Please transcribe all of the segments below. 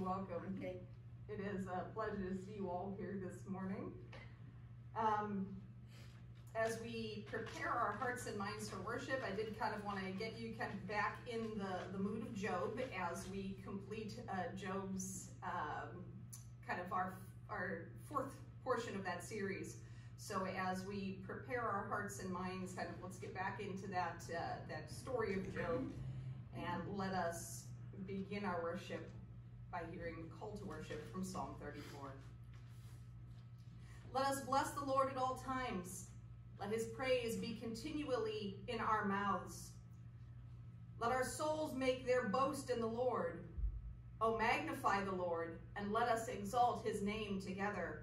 welcome. Okay. It is a pleasure to see you all here this morning. Um, as we prepare our hearts and minds for worship, I did kind of want to get you kind of back in the, the mood of Job as we complete uh, Job's um, kind of our, our fourth portion of that series. So as we prepare our hearts and minds, kind of let's get back into that, uh, that story of Job and let us begin our worship by hearing the call to worship from Psalm 34. Let us bless the Lord at all times. Let his praise be continually in our mouths. Let our souls make their boast in the Lord. O magnify the Lord, and let us exalt his name together.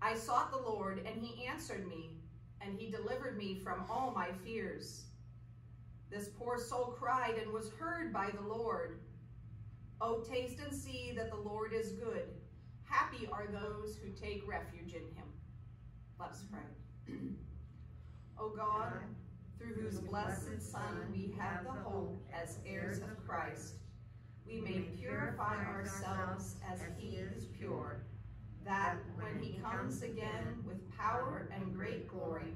I sought the Lord, and he answered me, and he delivered me from all my fears. This poor soul cried and was heard by the Lord. Oh, taste and see that the Lord is good. Happy are those who take refuge in him. Let us pray. O God, through whose blessed Son we have the hope as heirs of Christ, we may purify ourselves as he is pure, that when he comes again with power and great glory,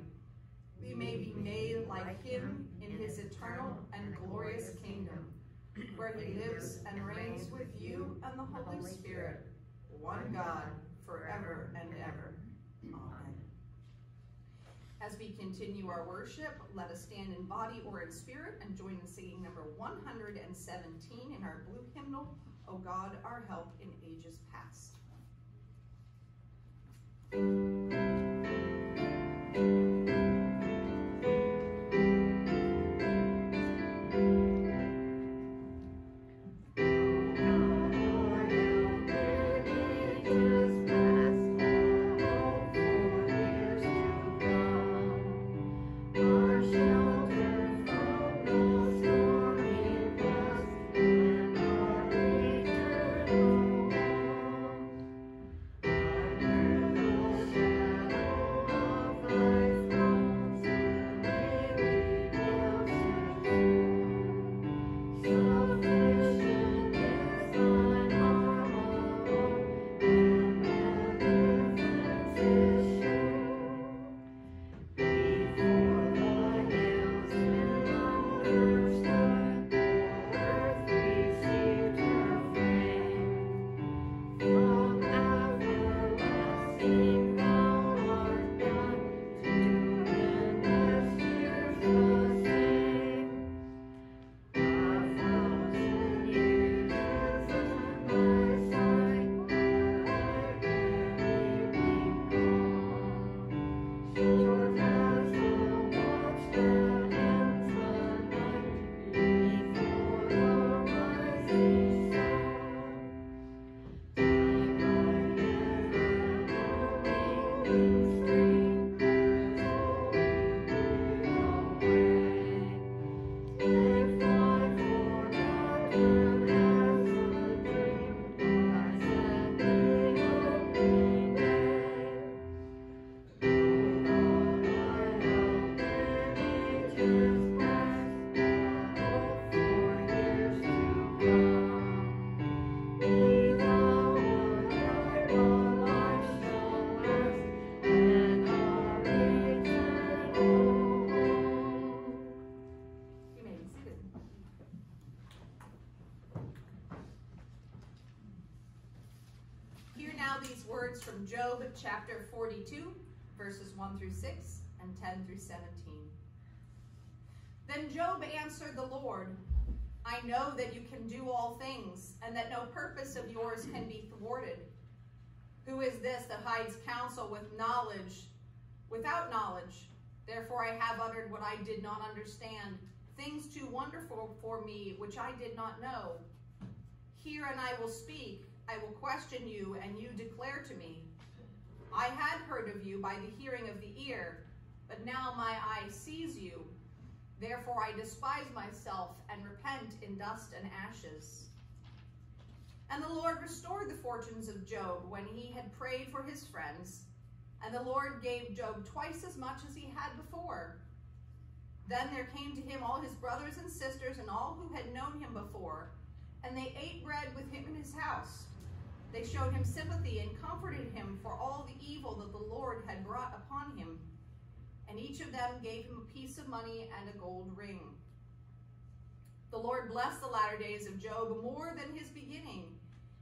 we may be made like him in his eternal and glorious kingdom where he lives and reigns with you and the Holy Spirit, one God, forever and ever. Amen. As we continue our worship, let us stand in body or in spirit and join in singing number 117 in our blue hymnal, O God, our help in ages past. Chapter 42, verses 1 through 6 and 10 through 17. Then Job answered the Lord, I know that you can do all things, and that no purpose of yours can be thwarted. Who is this that hides counsel with knowledge, without knowledge? Therefore I have uttered what I did not understand, things too wonderful for me, which I did not know. Hear and I will speak, I will question you, and you declare to me. I had heard of you by the hearing of the ear, but now my eye sees you. Therefore I despise myself and repent in dust and ashes. And the Lord restored the fortunes of Job when he had prayed for his friends, and the Lord gave Job twice as much as he had before. Then there came to him all his brothers and sisters and all who had known him before, And they ate bread with him in his house. They showed him sympathy and comforted him for all the evil that the Lord had brought upon him. And each of them gave him a piece of money and a gold ring. The Lord blessed the latter days of Job more than his beginning.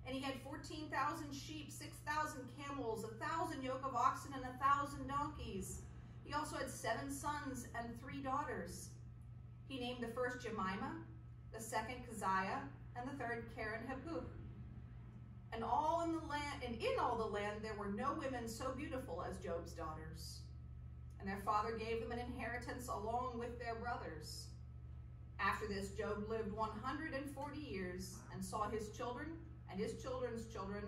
And he had 14,000 sheep, 6,000 camels, a thousand yoke of oxen, and a thousand donkeys. He also had seven sons and three daughters. He named the first Jemima, the second Keziah, and the third Keren-happuch. And all in the land, and in all the land there were no women so beautiful as Job's daughters. And their father gave them an inheritance along with their brothers. After this, Job lived 140 years and saw his children and his children's children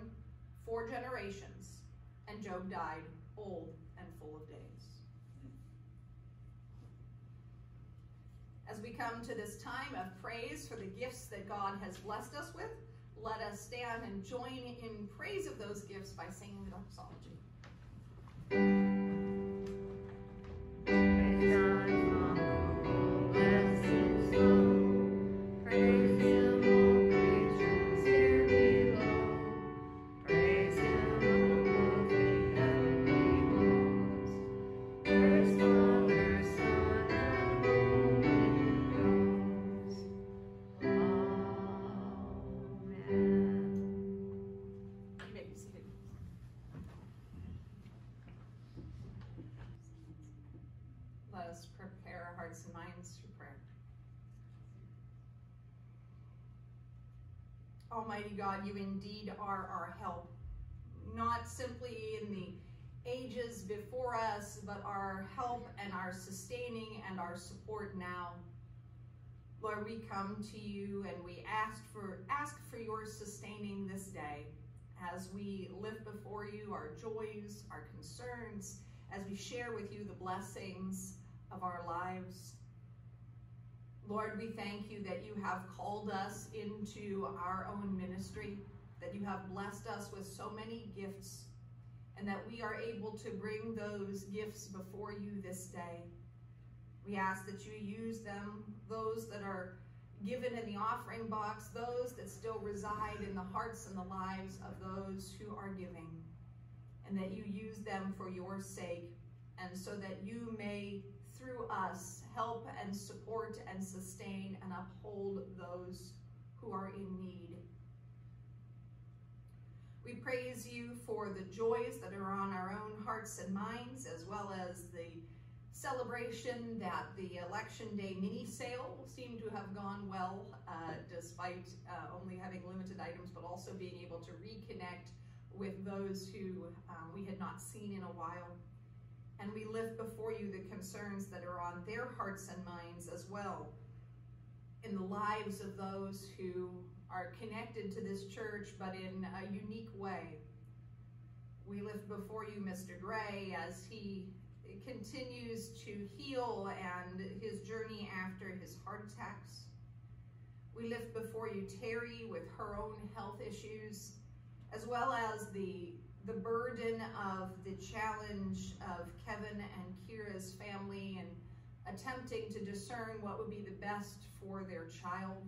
four generations. And Job died old and full of days. As we come to this time of praise for the gifts that God has blessed us with, let us stand and join in praise of those gifts by singing the doxology. Uh, Almighty God, you indeed are our help, not simply in the ages before us, but our help and our sustaining and our support now. Lord, we come to you and we ask for ask for your sustaining this day as we lift before you our joys, our concerns, as we share with you the blessings of our lives. Lord, we thank you that you have called us into our own ministry, that you have blessed us with so many gifts, and that we are able to bring those gifts before you this day. We ask that you use them, those that are given in the offering box, those that still reside in the hearts and the lives of those who are giving, and that you use them for your sake, and so that you may through us help and support and sustain and uphold those who are in need. We praise you for the joys that are on our own hearts and minds, as well as the celebration that the election day mini sale seemed to have gone well, uh, despite uh, only having limited items, but also being able to reconnect with those who um, we had not seen in a while and we lift before you the concerns that are on their hearts and minds as well in the lives of those who are connected to this church but in a unique way. We lift before you Mr. Gray as he continues to heal and his journey after his heart attacks. We lift before you Terry with her own health issues, as well as the the burden of the challenge of Kevin and Kira's family and attempting to discern what would be the best for their child,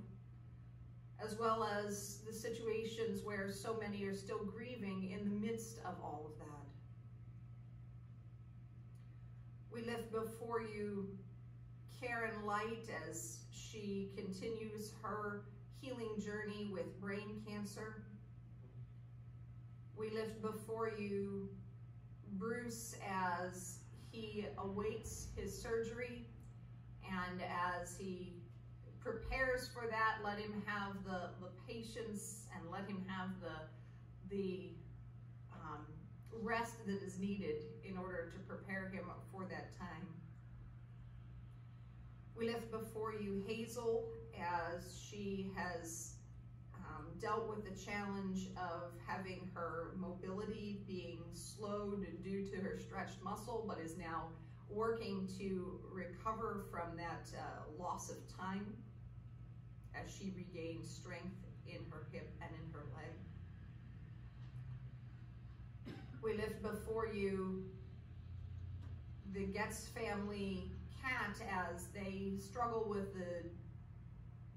as well as the situations where so many are still grieving in the midst of all of that. We lift before you Karen Light as she continues her healing journey with brain cancer. We lift before you Bruce as he awaits his surgery and as he prepares for that, let him have the, the patience and let him have the, the um, rest that is needed in order to prepare him for that time. We lift before you Hazel as she has dealt with the challenge of having her mobility being slowed due to her stretched muscle, but is now working to recover from that uh, loss of time as she regains strength in her hip and in her leg. We lift before you the Getz family cat as they struggle with the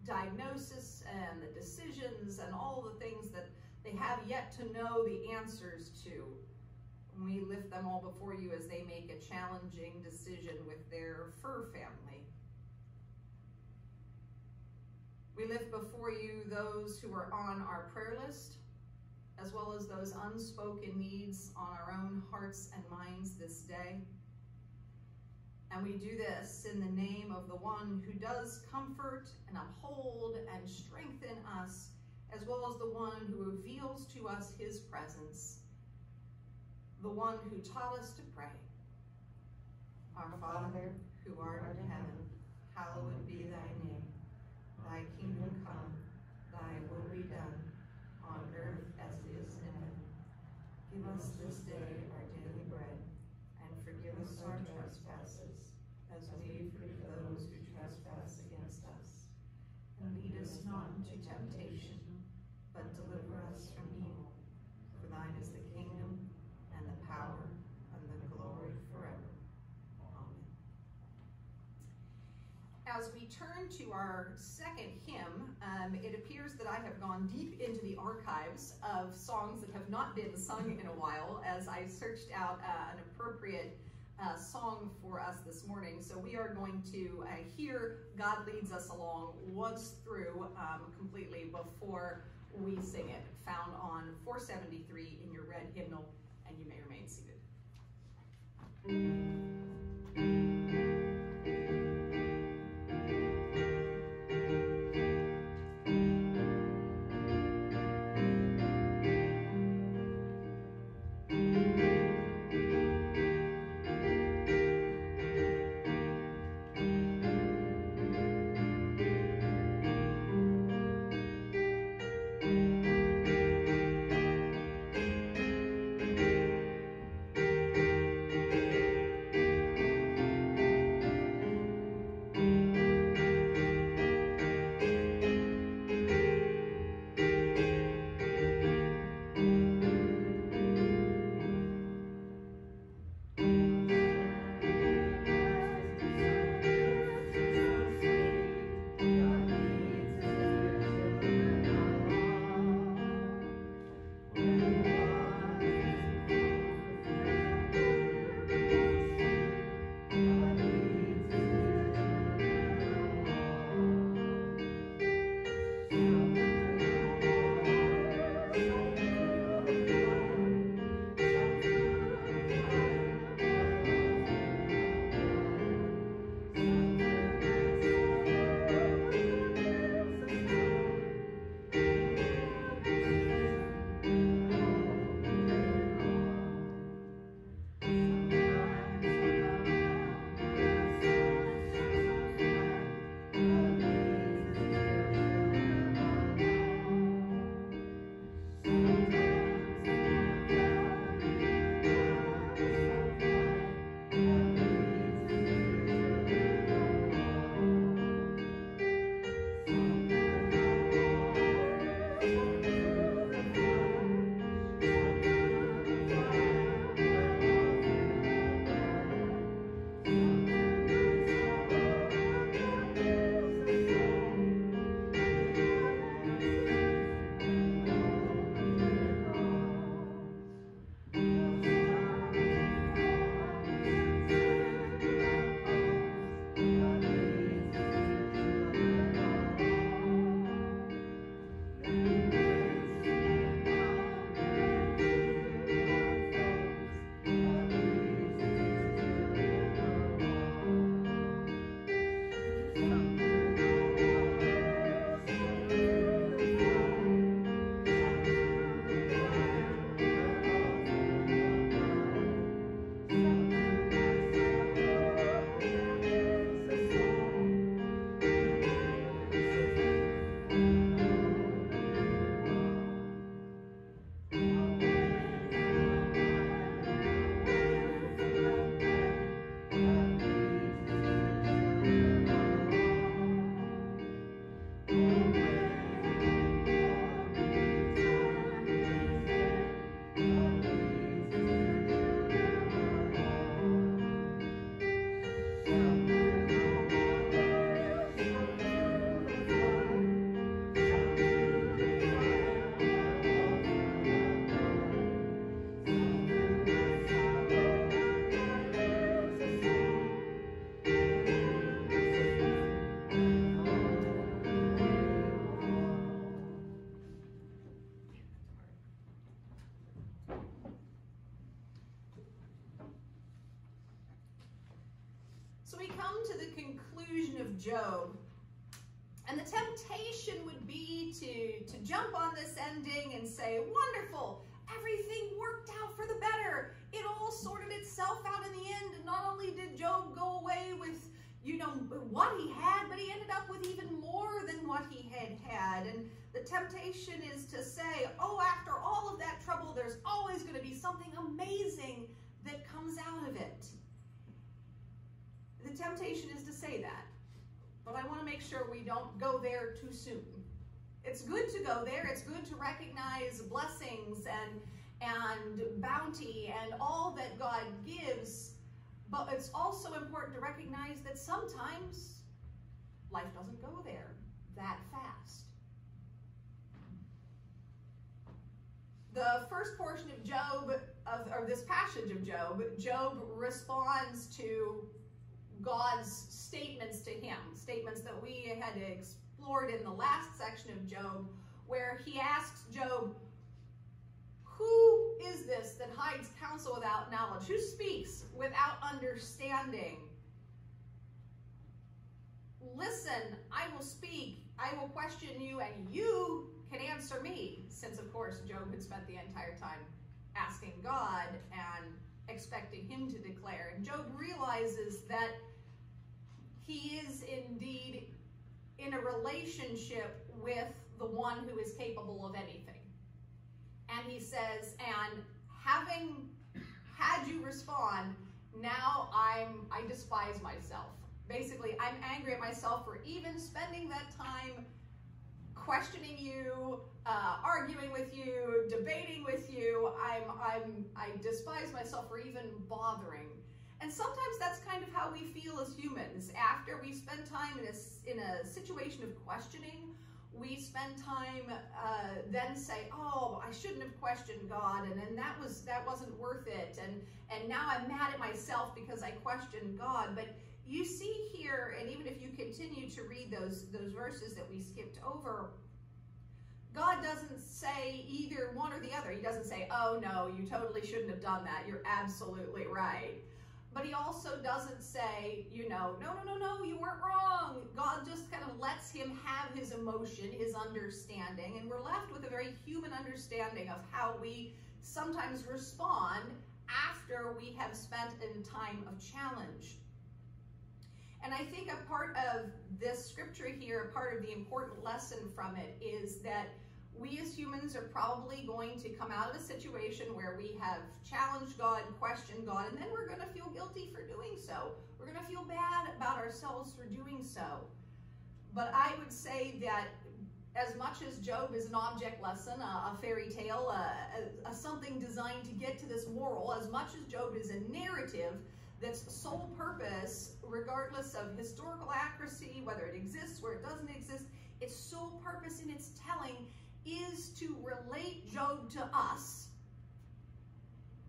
diagnosis and the decisions and all the things that they have yet to know the answers to. We lift them all before you as they make a challenging decision with their fur family. We lift before you those who are on our prayer list, as well as those unspoken needs on our own hearts and minds this day. And we do this in the name of the one who does comfort and uphold and strengthen us, as well as the one who reveals to us his presence, the one who taught us to pray. Our Father, who art in heaven, hallowed be thy name. Thy kingdom come, thy will be done, on earth as it is in heaven. Give us this day our daily bread, and forgive us our trespasses, as we forgive those who trespass against us. And lead us not into temptation, but deliver us from evil. For thine is the kingdom, and the power, and the glory forever. Amen. As we turn to our second hymn, um, it appears that I have gone deep into the archives of songs that have not been sung in a while as I searched out uh, an appropriate uh, song for us this morning. So we are going to uh, hear God Leads Us Along once through um, completely before we sing it, found on 473 in your red hymnal, and you may remain seated. And the temptation would be to, to jump on this ending and say, wonderful, everything worked out for the better. It all sorted itself out in the end. And not only did Job go away with, you know, what he had, but he ended up with even more than what he had had. And the temptation is to say, oh, after all of that trouble, there's always going to be something amazing that comes out of it. The temptation is to say that. But I want to make sure we don't go there too soon. It's good to go there. It's good to recognize blessings and and bounty and all that God gives. But it's also important to recognize that sometimes life doesn't go there that fast. The first portion of Job, of, or this passage of Job, Job responds to God's statements to him, statements that we had explored in the last section of Job, where he asks Job, Who is this that hides counsel without knowledge? Who speaks without understanding? Listen, I will speak, I will question you, and you can answer me. Since, of course, Job had spent the entire time asking God and expecting him to declare. And Job realizes that he is indeed in a relationship with the one who is capable of anything. And he says, and having had you respond, now I'm I despise myself. Basically, I'm angry at myself for even spending that time questioning you, uh, arguing with you, debating with you. I'm I'm I despise myself for even bothering and sometimes that's kind of how we feel as humans. After we spend time in a, in a situation of questioning, we spend time uh, then say, oh, I shouldn't have questioned God, and then that was that wasn't worth it, and and now I'm mad at myself because I questioned God. But you see here, and even if you continue to read those those verses that we skipped over, God doesn't say either one or the other. He doesn't say, oh no, you totally shouldn't have done that. You're absolutely right. But he also doesn't say, you know, no, no, no, no, you weren't wrong. God just kind of lets him have his emotion, his understanding, and we're left with a very human understanding of how we sometimes respond after we have spent a time of challenge. And I think a part of this scripture here, a part of the important lesson from it is that we as humans are probably going to come out of a situation where we have challenged God, questioned God, and then we're going to feel guilty for doing so. We're going to feel bad about ourselves for doing so. But I would say that as much as Job is an object lesson, a, a fairy tale, a, a, a something designed to get to this moral, as much as Job is a narrative that's sole purpose, regardless of historical accuracy, whether it exists or it doesn't exist, its sole purpose in its telling is to relate Job to us,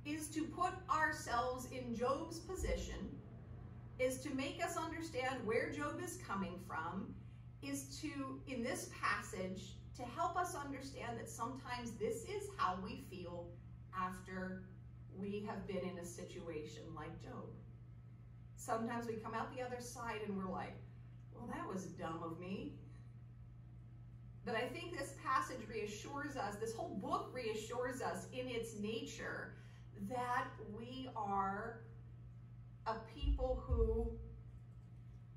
is to put ourselves in Job's position, is to make us understand where Job is coming from, is to, in this passage, to help us understand that sometimes this is how we feel after we have been in a situation like Job. Sometimes we come out the other side and we're like, well, that was dumb of me. But I think this passage reassures us, this whole book reassures us in its nature that we are a people who,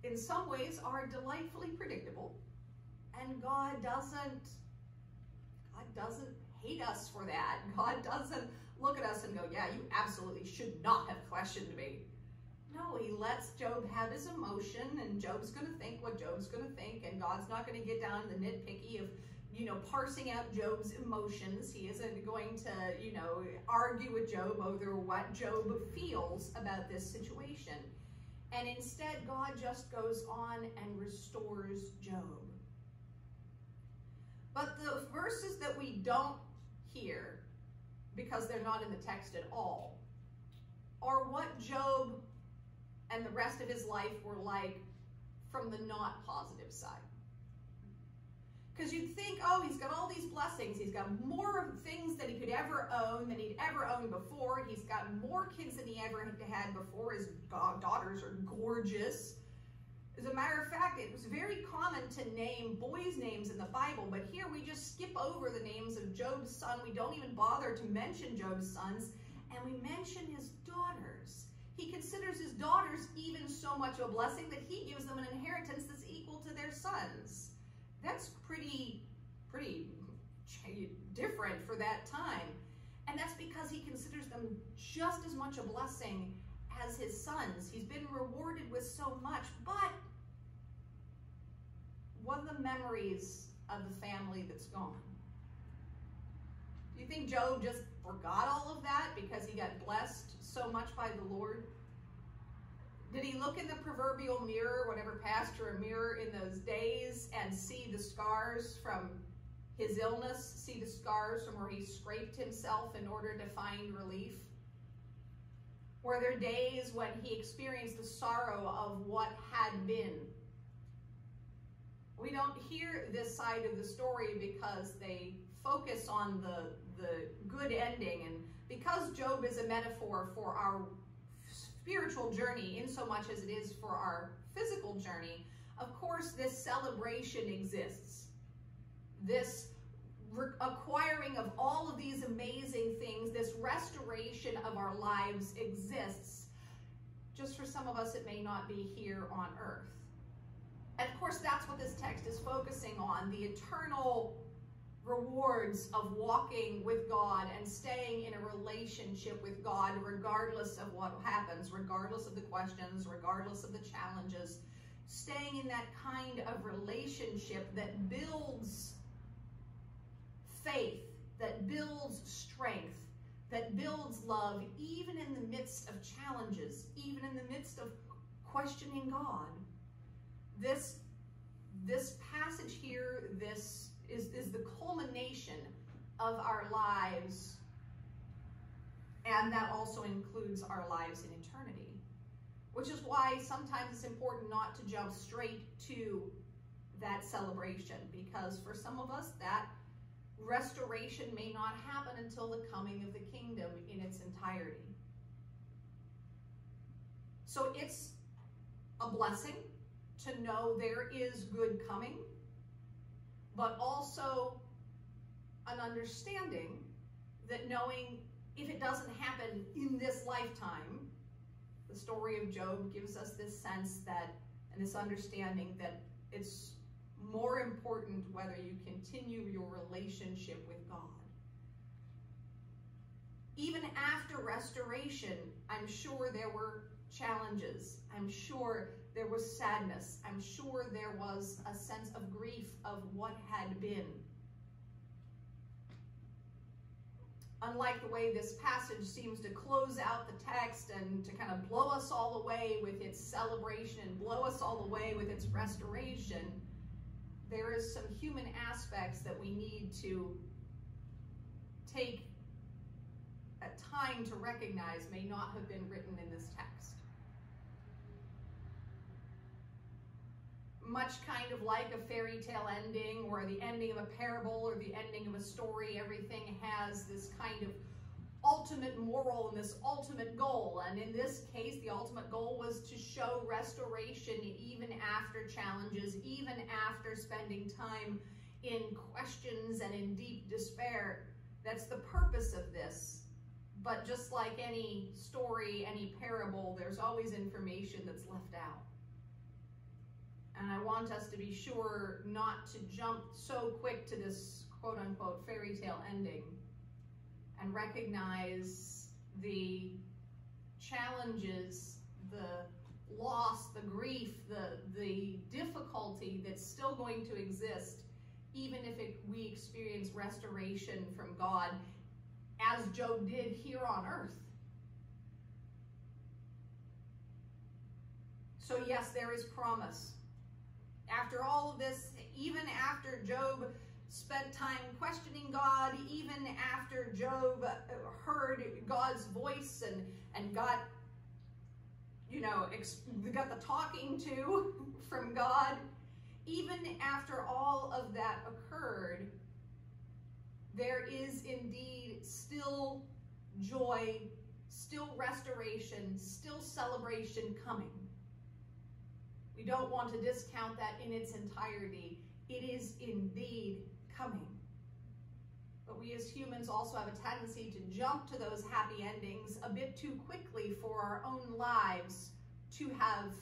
in some ways, are delightfully predictable. And God doesn't, God doesn't hate us for that. God doesn't look at us and go, yeah, you absolutely should not have questioned me. No, he lets Job have his emotion, and Job's going to think what Job's going to think, and God's not going to get down the nitpicky of, you know, parsing out Job's emotions. He isn't going to, you know, argue with Job over what Job feels about this situation. And instead, God just goes on and restores Job. But the verses that we don't hear, because they're not in the text at all, are what Job and the rest of his life were like from the not positive side. Because you'd think, oh, he's got all these blessings. He's got more things than he could ever own than he'd ever owned before. He's got more kids than he ever had before. His daughters are gorgeous. As a matter of fact, it was very common to name boys' names in the Bible, but here we just skip over the names of Job's son. We don't even bother to mention Job's sons, and we mention his daughters. He considers his daughters even so much a blessing that he gives them an inheritance that's equal to their sons. That's pretty, pretty different for that time. And that's because he considers them just as much a blessing as his sons. He's been rewarded with so much, but what are the memories of the family that's gone? Do you think Job just forgot all of that because he got blessed so much by the Lord? Did he look in the proverbial mirror, whatever pastor a mirror in those days, and see the scars from his illness, see the scars from where he scraped himself in order to find relief? Were there days when he experienced the sorrow of what had been? We don't hear this side of the story because they focus on the, the good ending and because Job is a metaphor for our spiritual journey in so much as it is for our physical journey, of course this celebration exists. This acquiring of all of these amazing things, this restoration of our lives exists. Just for some of us, it may not be here on earth. And of course, that's what this text is focusing on, the eternal rewards of walking with God and staying in a relationship with God regardless of what happens, regardless of the questions, regardless of the challenges. Staying in that kind of relationship that builds faith, that builds strength, that builds love, even in the midst of challenges, even in the midst of questioning God. This, this passage here, this is, is the culmination of our lives, and that also includes our lives in eternity. Which is why sometimes it's important not to jump straight to that celebration, because for some of us, that restoration may not happen until the coming of the kingdom in its entirety. So it's a blessing to know there is good coming, but also an understanding that knowing if it doesn't happen in this lifetime, the story of Job gives us this sense that, and this understanding that it's more important whether you continue your relationship with God. Even after restoration, I'm sure there were challenges. I'm sure there was sadness. I'm sure there was a sense of grief of what had been. Unlike the way this passage seems to close out the text and to kind of blow us all away with its celebration and blow us all away with its restoration, there is some human aspects that we need to take a time to recognize may not have been written in this text. Much kind of like a fairy tale ending or the ending of a parable or the ending of a story, everything has this kind of ultimate moral and this ultimate goal. And in this case, the ultimate goal was to show restoration even after challenges, even after spending time in questions and in deep despair. That's the purpose of this. But just like any story, any parable, there's always information that's left out. And I want us to be sure not to jump so quick to this quote unquote fairy tale ending and recognize the challenges, the loss, the grief, the, the difficulty that's still going to exist, even if it, we experience restoration from God, as Job did here on earth. So yes, there is promise. After all of this, even after Job spent time questioning God even after Job heard God's voice and, and got, you know, got the talking to from God. Even after all of that occurred, there is indeed still joy, still restoration, still celebration coming. We don't want to discount that in its entirety. It is indeed coming. But we as humans also have a tendency to jump to those happy endings a bit too quickly for our own lives to have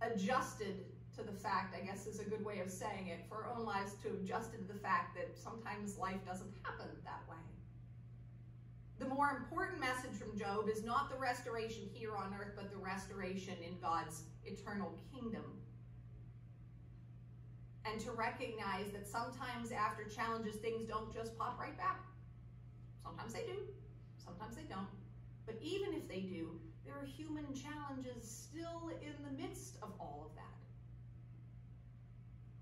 adjusted to the fact, I guess is a good way of saying it, for our own lives to adjust to the fact that sometimes life doesn't happen that way. The more important message from Job is not the restoration here on earth, but the restoration in God's eternal kingdom. And to recognize that sometimes after challenges, things don't just pop right back. Sometimes they do, sometimes they don't. But even if they do, there are human challenges still in the midst of all of that.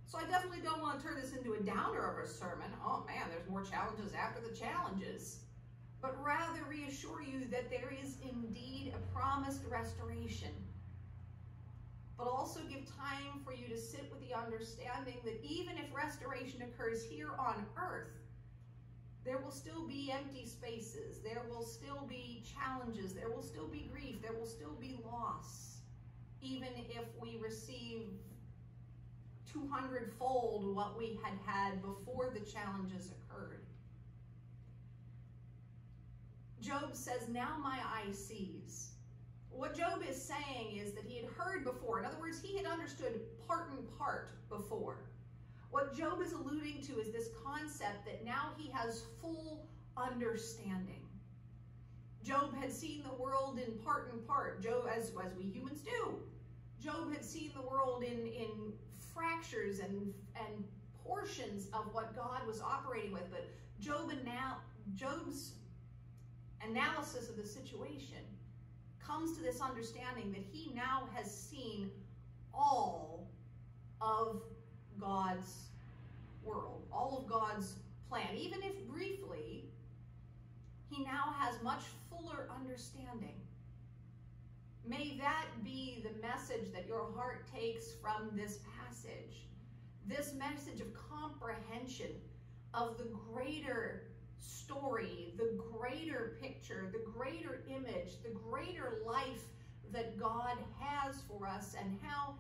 So I definitely don't want to turn this into a downer of a sermon. Oh man, there's more challenges after the challenges. But rather reassure you that there is indeed a promised restoration. But also give time for you to sit with the understanding that even if restoration occurs here on earth, there will still be empty spaces. There will still be challenges. There will still be grief. There will still be loss. Even if we receive 200 fold what we had had before the challenges occurred. Job says, Now my eye sees. What Job is saying is that he had heard before. In other words, he had understood part and part before. What Job is alluding to is this concept that now he has full understanding. Job had seen the world in part and part, Job, as, as we humans do. Job had seen the world in, in fractures and, and portions of what God was operating with. But Job and now, Job's analysis of the situation comes to this understanding that he now has seen all of God's world, all of God's plan. Even if briefly, he now has much fuller understanding. May that be the message that your heart takes from this passage. This message of comprehension of the greater story, the greater picture, the greater image, the greater life that God has for us, and how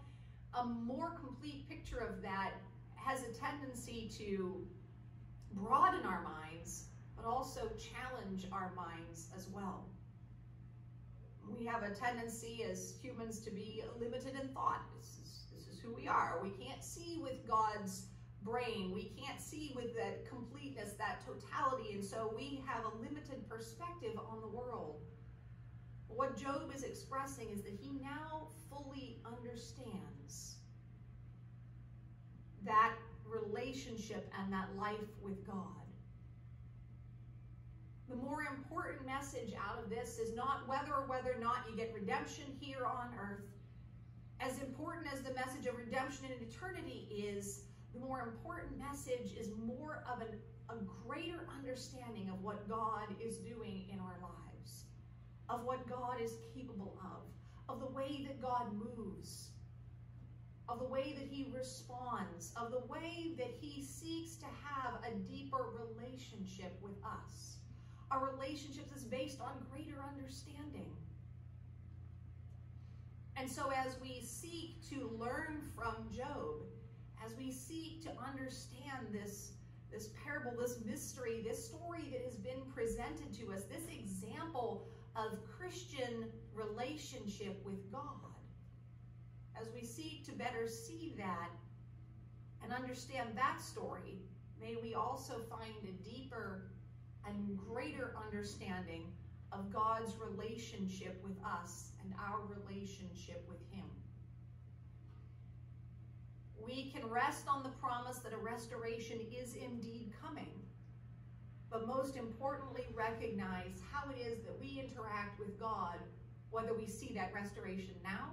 a more complete picture of that has a tendency to broaden our minds, but also challenge our minds as well. We have a tendency as humans to be limited in thought. This is, this is who we are. We can't see with God's brain. We can't see with that completeness, that totality, and so we have a limited perspective on the world. What Job is expressing is that he now fully understands that relationship and that life with God. The more important message out of this is not whether or whether or not you get redemption here on earth. As important as the message of redemption in eternity is, the more important message is more of an, a greater understanding of what God is doing in our lives, of what God is capable of, of the way that God moves, of the way that he responds, of the way that he seeks to have a deeper relationship with us. Our relationship is based on greater understanding. And so as we seek to learn from Job, as we seek to understand this, this parable, this mystery, this story that has been presented to us, this example of Christian relationship with God, as we seek to better see that and understand that story, may we also find a deeper and greater understanding of God's relationship with us and our relationship with Him. We can rest on the promise that a restoration is indeed coming, but most importantly, recognize how it is that we interact with God, whether we see that restoration now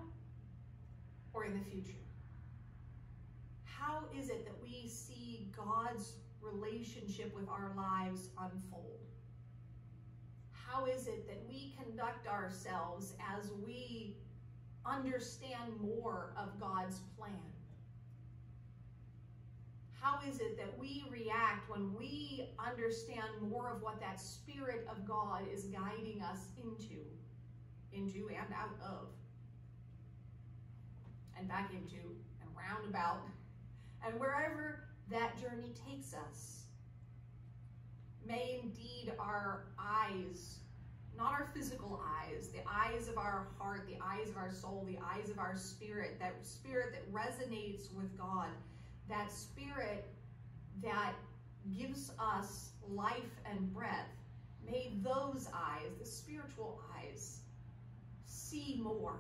or in the future. How is it that we see God's relationship with our lives unfold? How is it that we conduct ourselves as we understand more of God's plan? How is it that we react when we understand more of what that Spirit of God is guiding us into, into and out of? and back into and roundabout and wherever that journey takes us. May indeed our eyes, not our physical eyes, the eyes of our heart, the eyes of our soul, the eyes of our spirit, that spirit that resonates with God, that spirit that gives us life and breath, may those eyes, the spiritual eyes, see more.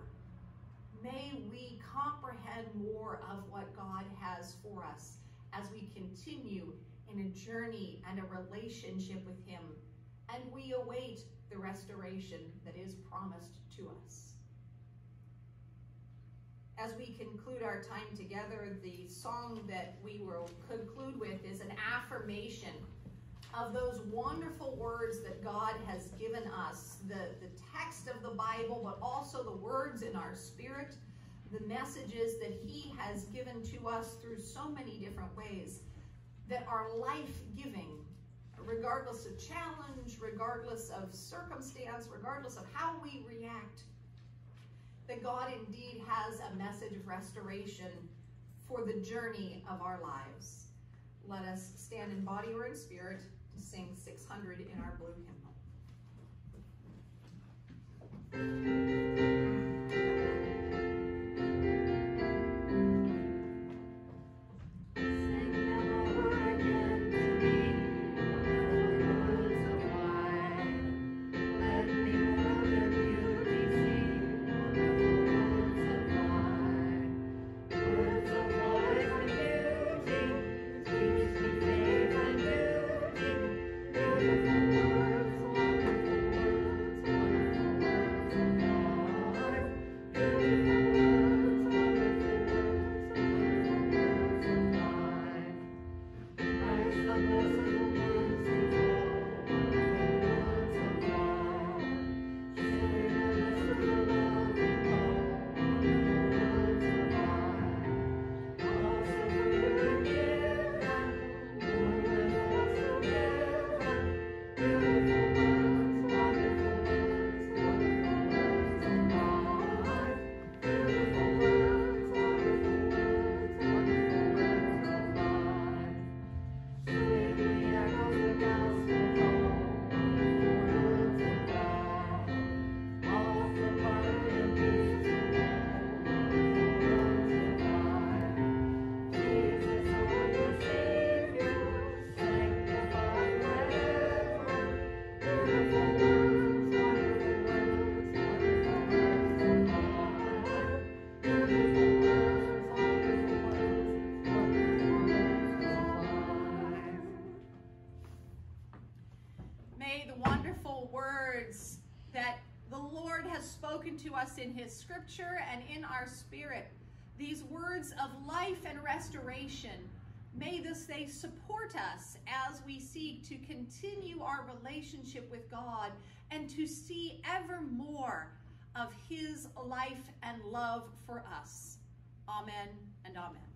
May we comprehend more of what God has for us as we continue in a journey and a relationship with Him, and we await the restoration that is promised to us. As we conclude our time together, the song that we will conclude with is an affirmation of those wonderful words that God has given us, the, the text of the Bible, but also the words in our spirit, the messages that He has given to us through so many different ways that are life-giving, regardless of challenge, regardless of circumstance, regardless of how we react, that God indeed has a message of restoration for the journey of our lives. Let us stand in body or in spirit to sing 600 in our blue hymnal. Us in his scripture and in our spirit. These words of life and restoration, may this they support us as we seek to continue our relationship with God and to see ever more of his life and love for us. Amen and amen.